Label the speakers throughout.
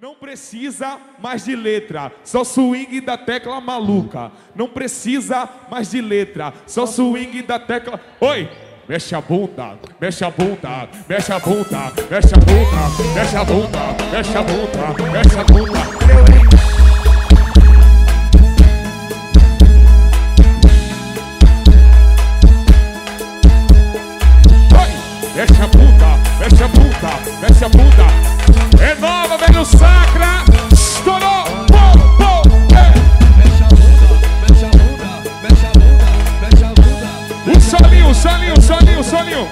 Speaker 1: Não precisa mais de letra, só swing da tecla maluca. Não precisa mais de letra, só swing da tecla. Oi! Mexe a bunda, mexe a bunda, mexe a bunda, mexe a bunda, mexe a bunda, mexe a bunda, mexe a bunda. Oi! Mexe a bunda, mexe a bunda, mexe a bunda. É nova, sacra. Estourou. Pô, pô, é.
Speaker 2: Mexe a bunda, mexe a bunda, mexe a bunda, mexe a bunda.
Speaker 1: O solinho, o solinho, o solinho, o solinho.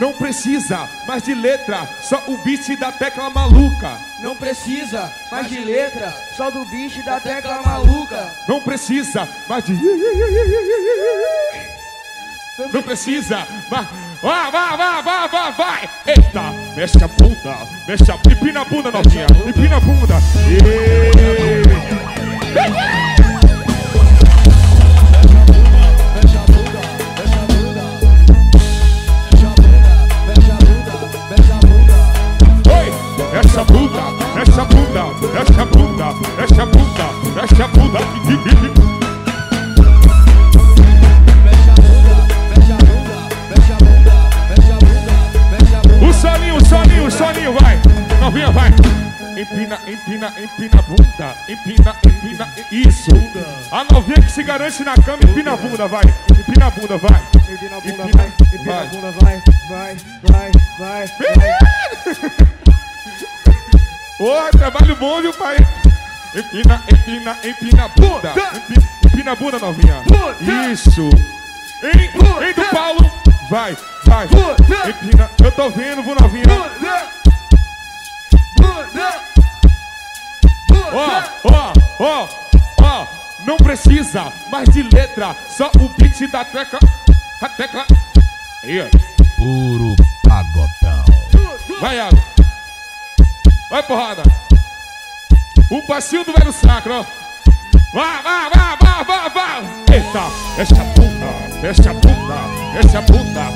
Speaker 1: Não precisa mais de letra, só o beat da tecla maluca.
Speaker 2: Não precisa mais de letra, só do bicho da tecla maluca.
Speaker 1: Não precisa mais de. Não precisa, vai, vai, vai, vai, vai, vai. Eita, mexe a bunda, mexe a. Empina a bunda, novinha, empina a bunda. Ê.
Speaker 2: Mexe a bunda, mexe a bunda. Mexe a bunda, mexe a bunda, mexe a bunda.
Speaker 1: Solinho, o solinho, vai. Novinha, vai. Empina, empina, empina a bunda. Empina, empina, isso. A novinha que se garante na cama, empina a bunda, vai. Empina a bunda, vai.
Speaker 2: Empina a bunda, vai, empina
Speaker 1: vai.
Speaker 2: a bunda, vai, vai, vai, vai, vai.
Speaker 1: Ô, trabalho bom, viu, pai? Empina, empina, empina a bunda. Empina, empina a bunda, novinha. Isso. Em, em do Paulo. Vai, vai. Empina. Eu tô vendo, vou novinha. Não precisa mais de letra. Só o beat da tecla. A tecla. Aí.
Speaker 3: Puro pagodão.
Speaker 1: Vai, água. Vai, porrada. O passinho do velho sacro, ó. Vai, vai, vai, vai, vai, vai. Eita, mexe a bunda, mexe a bunda, mexe a bunda.